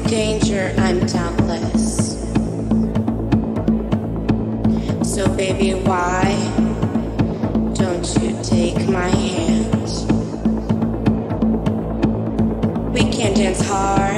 danger, I'm doubtless. So, baby, why don't you take my hand? We can dance hard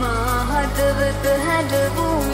මා හදවත හැඩවූ